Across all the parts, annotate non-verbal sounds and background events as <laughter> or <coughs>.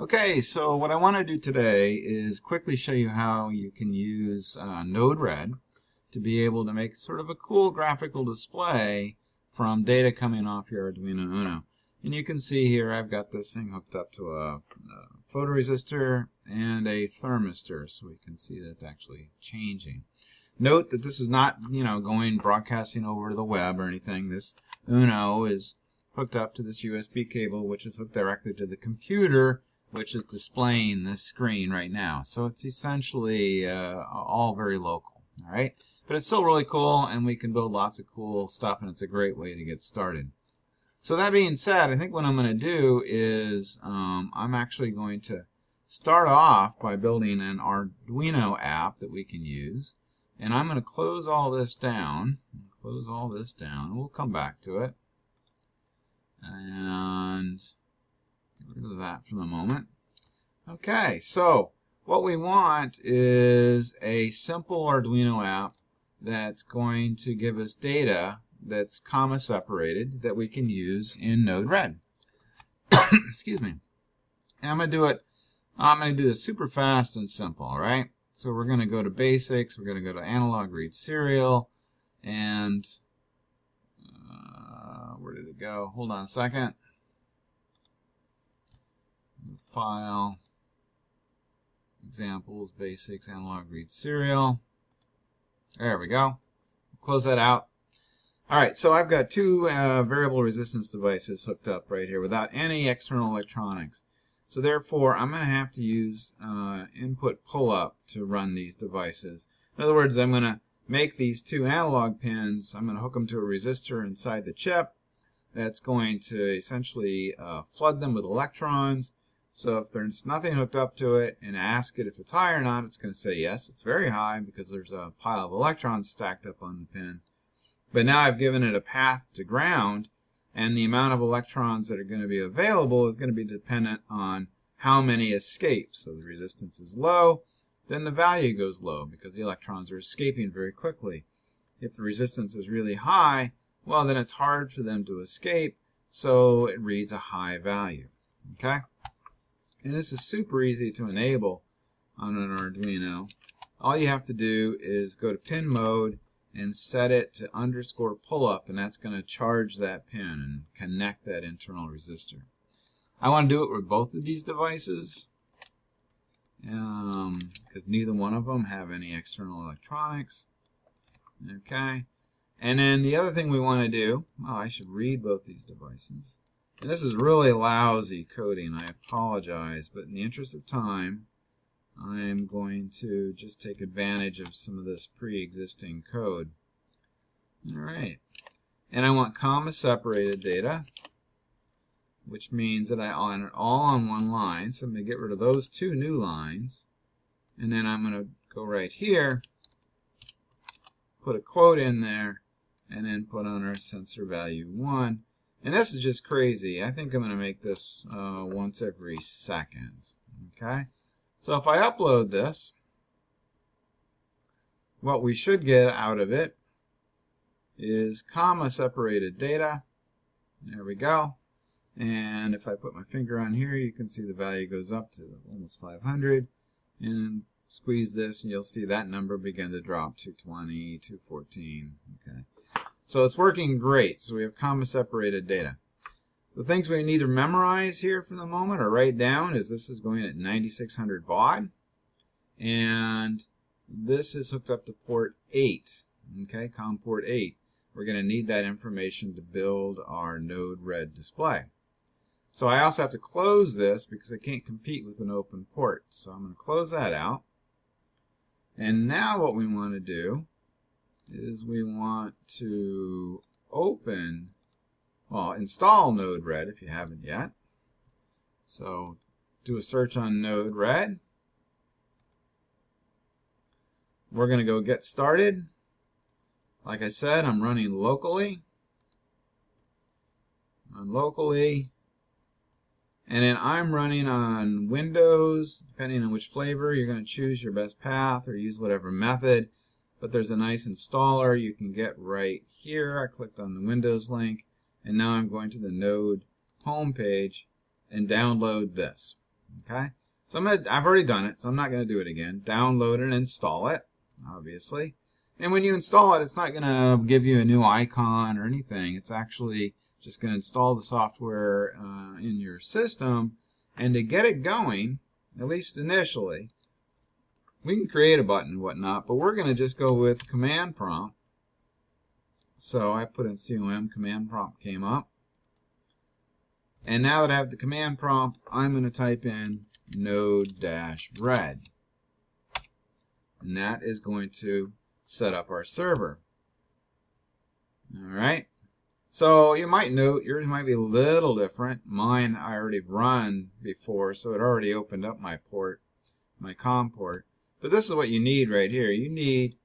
Okay, so what I want to do today is quickly show you how you can use uh, Node-RED to be able to make sort of a cool graphical display from data coming off your Arduino Uno. And you can see here I've got this thing hooked up to a, a photoresistor and a thermistor so we can see that actually changing. Note that this is not, you know, going broadcasting over the web or anything. This Uno is hooked up to this USB cable which is hooked directly to the computer which is displaying this screen right now. So it's essentially uh, all very local, all right? But it's still really cool, and we can build lots of cool stuff, and it's a great way to get started. So that being said, I think what I'm going to do is um, I'm actually going to start off by building an Arduino app that we can use. And I'm going to close all this down. Close all this down. We'll come back to it. And Get rid of that for the moment. Okay, so what we want is a simple Arduino app that's going to give us data that's comma separated that we can use in Node-RED. <coughs> Excuse me. And I'm going to do it, I'm going to do this super fast and simple, all right? So we're going to go to basics, we're going to go to analog read serial, and uh, where did it go? Hold on a second file, examples, basics, analog read serial. There we go. Close that out. All right, so I've got two uh, variable resistance devices hooked up right here without any external electronics. So therefore, I'm going to have to use uh, input pull-up to run these devices. In other words, I'm going to make these two analog pins, I'm going to hook them to a resistor inside the chip that's going to essentially uh, flood them with electrons so if there's nothing hooked up to it and ask it if it's high or not, it's going to say yes, it's very high because there's a pile of electrons stacked up on the pin. But now I've given it a path to ground and the amount of electrons that are going to be available is going to be dependent on how many escape. So the resistance is low, then the value goes low because the electrons are escaping very quickly. If the resistance is really high, well then it's hard for them to escape, so it reads a high value. Okay? And this is super easy to enable on an Arduino. All you have to do is go to pin mode and set it to underscore pull up and that's going to charge that pin and connect that internal resistor. I want to do it with both of these devices because um, neither one of them have any external electronics. Okay. And then the other thing we want to do, oh, I should read both these devices. And this is really lousy coding. I apologize, but in the interest of time, I'm going to just take advantage of some of this pre-existing code. All right. And I want comma separated data, which means that I want it all on one line. So I'm going to get rid of those two new lines. And then I'm going to go right here, put a quote in there, and then put on our sensor value 1. And this is just crazy. I think I'm going to make this uh, once every second. Okay? So if I upload this, what we should get out of it is comma separated data. There we go. And if I put my finger on here, you can see the value goes up to almost 500. And squeeze this, and you'll see that number begin to drop 220, 214. Okay. So it's working great. So we have comma separated data. The things we need to memorize here for the moment or write down is this is going at 9600 baud. And this is hooked up to port 8 okay COM port 8 we're going to need that information to build our Node-RED display. So I also have to close this because I can't compete with an open port. So I'm going to close that out. And now what we want to do is we want to open, well, install Node-RED if you haven't yet. So do a search on Node-RED. We're going to go get started. Like I said, I'm running locally. On locally. And then I'm running on Windows, depending on which flavor, you're going to choose your best path or use whatever method but there's a nice installer you can get right here. I clicked on the Windows link and now I'm going to the Node home page and download this. Okay, so I'm gonna, I've already done it, so I'm not going to do it again. Download and install it, obviously. And when you install it, it's not going to give you a new icon or anything. It's actually just going to install the software uh, in your system. And to get it going, at least initially, we can create a button and whatnot, but we're going to just go with command prompt. So I put in COM, command prompt came up. And now that I have the command prompt, I'm going to type in node-red. And that is going to set up our server. All right. So you might note yours might be a little different. Mine I already run before, so it already opened up my port, my COM port. But this is what you need right here. You need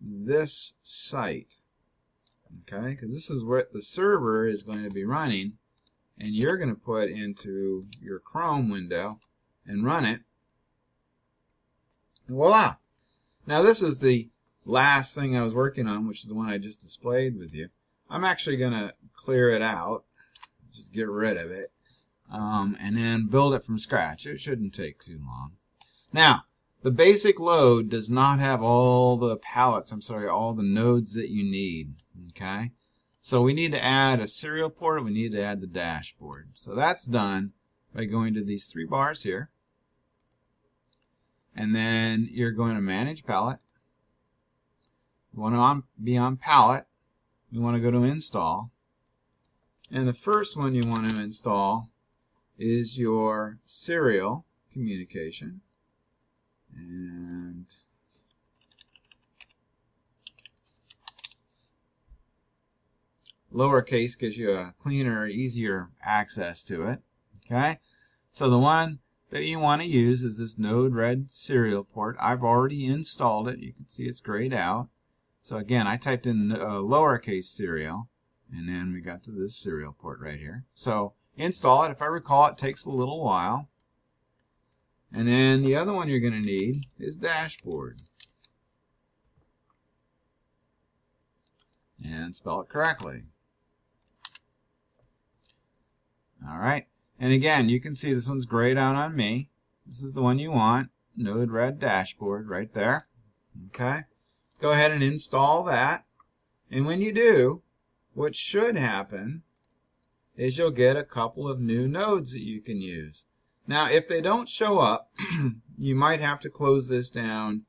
this site. Okay, because this is what the server is going to be running, and you're going to put into your Chrome window and run it. Voila! Now this is the last thing I was working on, which is the one I just displayed with you. I'm actually going to clear it out, just get rid of it, um, and then build it from scratch. It shouldn't take too long. Now, the basic load does not have all the pallets, I'm sorry, all the nodes that you need. Okay? So we need to add a serial port, we need to add the dashboard. So that's done by going to these three bars here. And then you're going to manage palette. You want to be on palette. You want to go to install. And the first one you want to install is your serial communication. And lowercase gives you a cleaner, easier access to it. Okay, so the one that you want to use is this Node-RED serial port. I've already installed it. You can see it's grayed out. So again, I typed in uh, lowercase serial, and then we got to this serial port right here. So install it. If I recall, it takes a little while. And then the other one you're going to need is dashboard. And spell it correctly. All right. And again, you can see this one's grayed out on me. This is the one you want. Node-RED dashboard right there. Okay. Go ahead and install that. And when you do, what should happen is you'll get a couple of new nodes that you can use. Now, if they don't show up, <clears throat> you might have to close this down,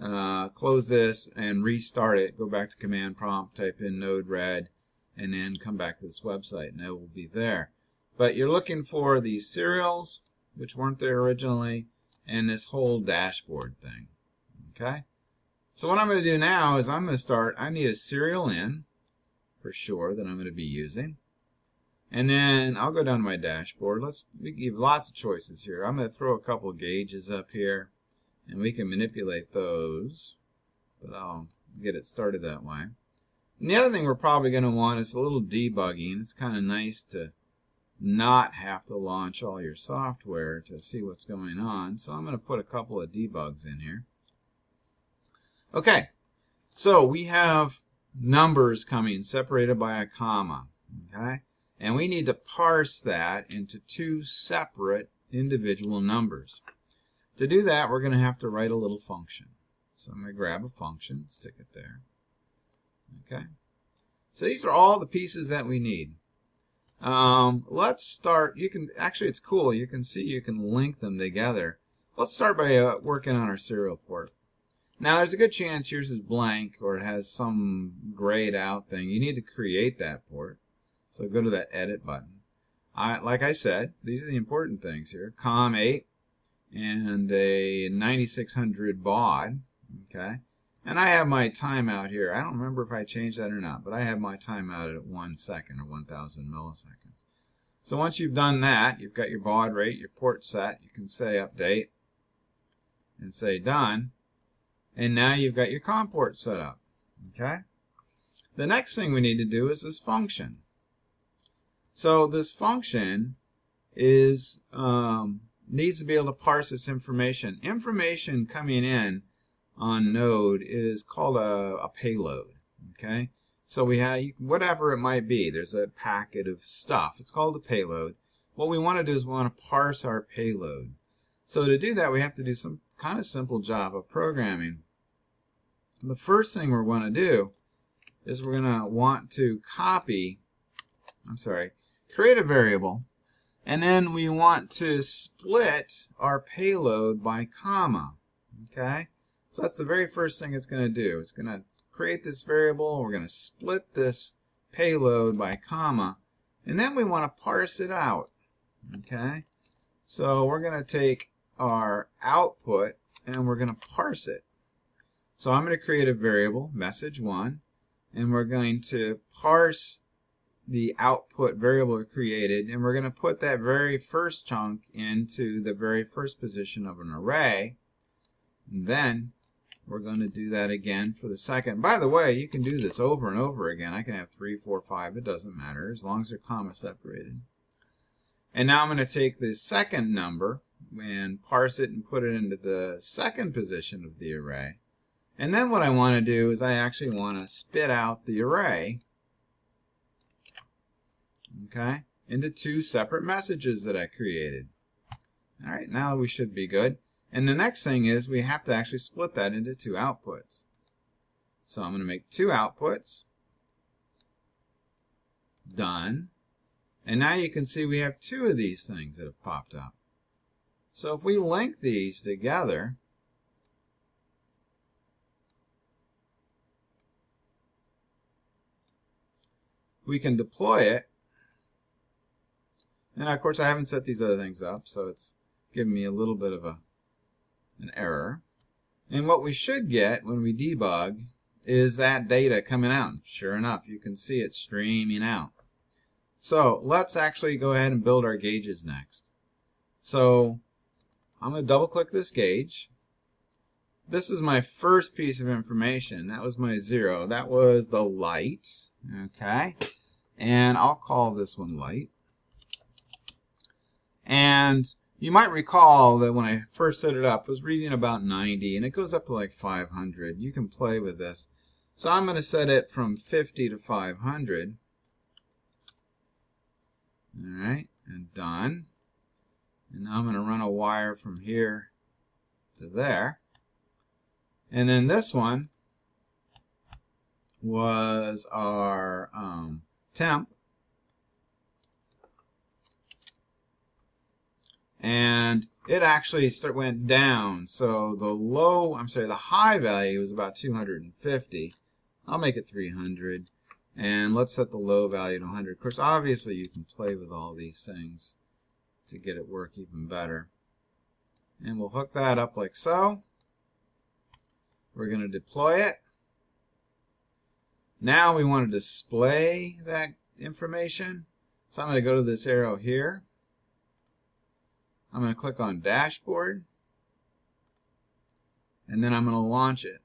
uh, close this and restart it. Go back to command prompt, type in node-red, and then come back to this website, and it will be there. But you're looking for these serials, which weren't there originally, and this whole dashboard thing. Okay? So what I'm going to do now is I'm going to start, I need a serial in, for sure, that I'm going to be using. And then I'll go down to my dashboard. Let's we give lots of choices here. I'm going to throw a couple gauges up here, and we can manipulate those. But I'll get it started that way. And the other thing we're probably going to want is a little debugging. It's kind of nice to not have to launch all your software to see what's going on. So I'm going to put a couple of debugs in here. Okay, so we have numbers coming separated by a comma. Okay, and we need to parse that into two separate individual numbers. To do that, we're going to have to write a little function. So I'm going to grab a function, stick it there. Okay. So these are all the pieces that we need. Um, let's start. You can actually, it's cool. You can see you can link them together. Let's start by uh, working on our serial port. Now, there's a good chance yours is blank or it has some grayed out thing. You need to create that port. So go to that edit button. I, like I said, these are the important things here. COM8 and a 9600 baud. Okay. And I have my timeout here. I don't remember if I changed that or not, but I have my timeout at one second or 1000 milliseconds. So once you've done that, you've got your baud rate, your port set, you can say update and say done. And now you've got your COM port set up. Okay? The next thing we need to do is this function. So this function is um, needs to be able to parse this information. Information coming in on node is called a, a payload. Okay, so we have whatever it might be. There's a packet of stuff. It's called a payload. What we want to do is we want to parse our payload. So to do that, we have to do some kind of simple Java programming. The first thing we're going to do is we're going to want to copy, I'm sorry, create a variable, and then we want to split our payload by comma. Okay? So that's the very first thing it's going to do. It's going to create this variable. We're going to split this payload by comma. And then we want to parse it out. Okay? So we're going to take our output and we're going to parse it. So I'm going to create a variable, message1, and we're going to parse the output variable created, and we're going to put that very first chunk into the very first position of an array. And then we're going to do that again for the second. By the way, you can do this over and over again. I can have 3, 4, 5. It doesn't matter as long as they're comma separated. And now I'm going to take the second number and parse it and put it into the second position of the array. And then what I want to do is I actually want to spit out the array okay, into two separate messages that I created. All right, now we should be good. And the next thing is we have to actually split that into two outputs. So I'm going to make two outputs. Done. And now you can see we have two of these things that have popped up. So if we link these together, we can deploy it and of course I haven't set these other things up, so it's giving me a little bit of a an error. And what we should get when we debug is that data coming out. Sure enough, you can see it streaming out. So let's actually go ahead and build our gauges next. So I'm going to double click this gauge. This is my first piece of information. That was my zero. That was the light. Okay. And I'll call this one light. And you might recall that when I first set it up, I was reading about 90, and it goes up to like 500. You can play with this. So I'm going to set it from 50 to 500. All right, and done. And now I'm going to run a wire from here to there. And then this one was our um, temp. And it actually start, went down. So the low, I'm sorry, the high value was about 250. I'll make it 300. And let's set the low value to 100. Of course, obviously you can play with all these things to get it work even better. And we'll hook that up like so. We're going to deploy it. Now we want to display that information. So I'm going to go to this arrow here. I'm going to click on Dashboard, and then I'm going to launch it.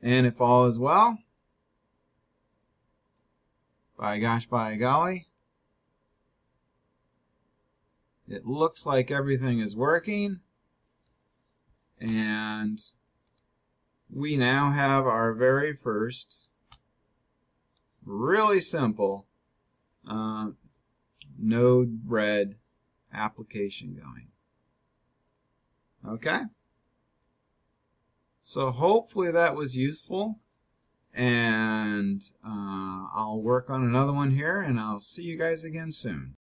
And if all is well, by gosh, by golly, it looks like everything is working. And we now have our very first really simple uh, Node-RED application going. Okay? So hopefully that was useful. And uh, I'll work on another one here, and I'll see you guys again soon.